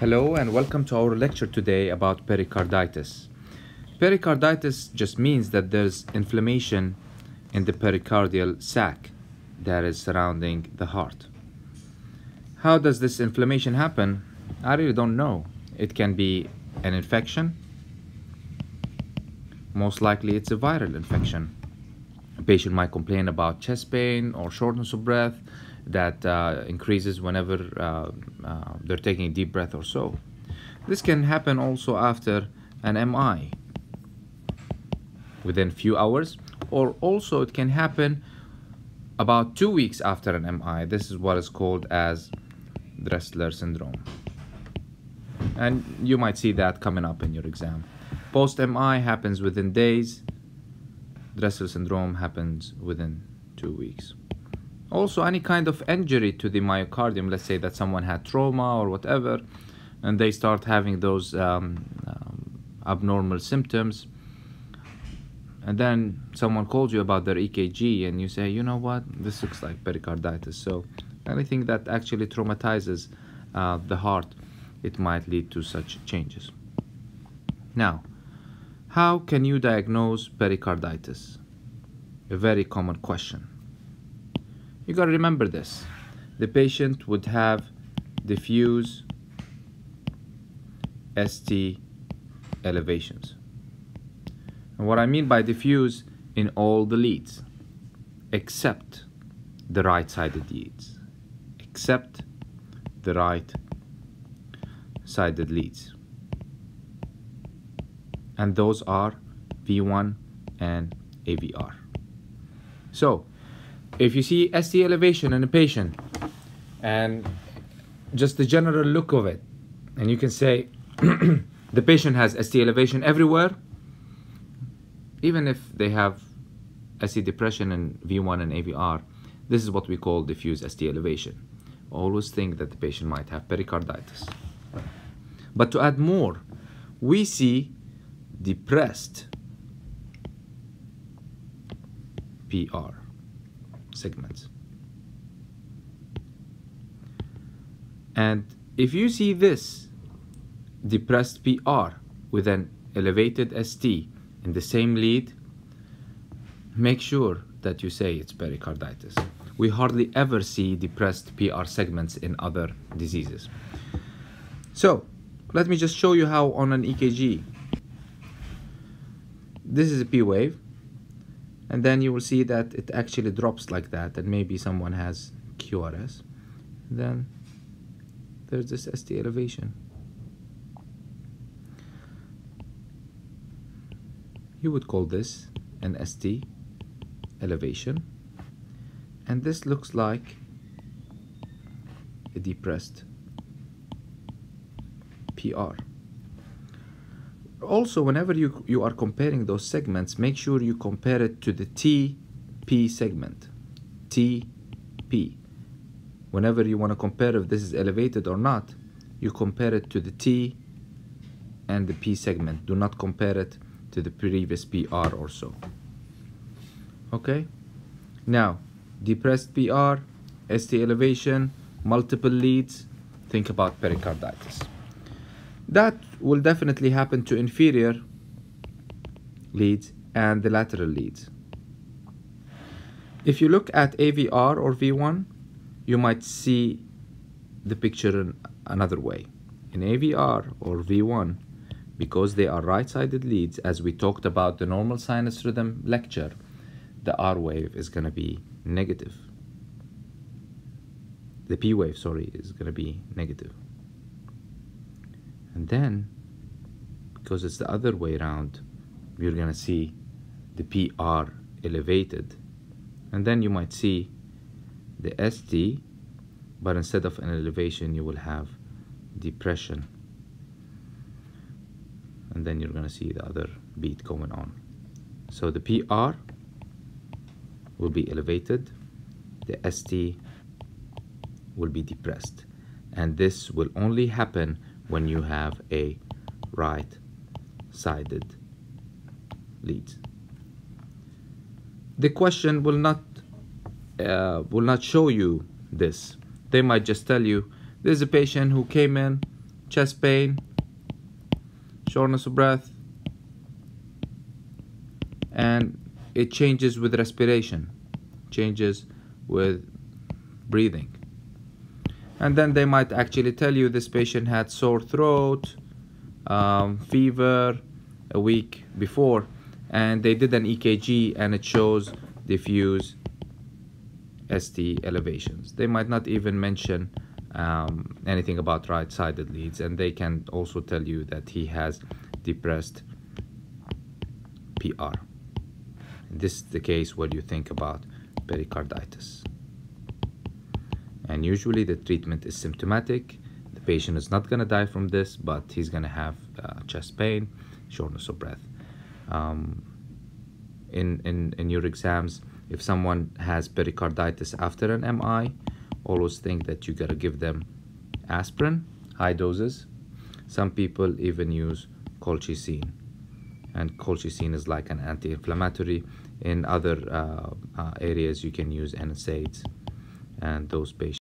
Hello and welcome to our lecture today about pericarditis. Pericarditis just means that there's inflammation in the pericardial sac that is surrounding the heart. How does this inflammation happen? I really don't know. It can be an infection. Most likely it's a viral infection. A patient might complain about chest pain or shortness of breath that uh, increases whenever uh, uh, they're taking a deep breath or so. This can happen also after an MI within few hours or also it can happen about two weeks after an MI. This is what is called as Dressler syndrome. And you might see that coming up in your exam. Post MI happens within days. Dressler syndrome happens within two weeks. Also, any kind of injury to the myocardium, let's say that someone had trauma or whatever, and they start having those um, um, abnormal symptoms, and then someone calls you about their EKG, and you say, you know what, this looks like pericarditis. So, anything that actually traumatizes uh, the heart, it might lead to such changes. Now, how can you diagnose pericarditis? A very common question. You got to remember this. The patient would have diffuse ST elevations. And what I mean by diffuse in all the leads, except the right-sided leads, except the right-sided leads. And those are V1 and AVR. So, if you see ST elevation in a patient and just the general look of it, and you can say the patient has ST elevation everywhere, even if they have ST depression in V1 and AVR, this is what we call diffuse ST elevation. Always think that the patient might have pericarditis. But to add more, we see depressed PR segments. And if you see this depressed PR with an elevated ST in the same lead, make sure that you say it's pericarditis. We hardly ever see depressed PR segments in other diseases. So, let me just show you how on an EKG. This is a P wave and then you will see that it actually drops like that and maybe someone has QRS then there's this ST elevation. You would call this an ST elevation. And this looks like a depressed PR also whenever you, you are comparing those segments make sure you compare it to the TP segment. TP whenever you want to compare if this is elevated or not you compare it to the T and the P segment. Do not compare it to the previous PR or so. Okay? Now depressed PR ST elevation multiple leads. Think about pericarditis that will definitely happen to inferior leads and the lateral leads. If you look at AVR or V1, you might see the picture in another way. In AVR or V1, because they are right-sided leads, as we talked about the normal sinus rhythm lecture, the R wave is going to be negative. The P wave, sorry, is going to be negative. And then, because it's the other way around, you're gonna see the PR elevated. And then you might see the ST, but instead of an elevation, you will have depression. And then you're gonna see the other beat going on. So the PR will be elevated, the ST will be depressed. And this will only happen when you have a right-sided lead. The question will not uh, will not show you this. They might just tell you, there's a patient who came in chest pain, shortness of breath, and it changes with respiration, changes with breathing. And then they might actually tell you this patient had sore throat, um, fever a week before, and they did an EKG and it shows diffuse ST elevations. They might not even mention um, anything about right-sided leads and they can also tell you that he has depressed PR. This is the case where you think about pericarditis. And usually the treatment is symptomatic. The patient is not going to die from this, but he's going to have uh, chest pain, shortness of breath. Um, in, in, in your exams, if someone has pericarditis after an MI, always think that you gotta give them aspirin, high doses. Some people even use colchicine, and colchicine is like an anti-inflammatory. In other uh, uh, areas, you can use NSAIDs, and those patients.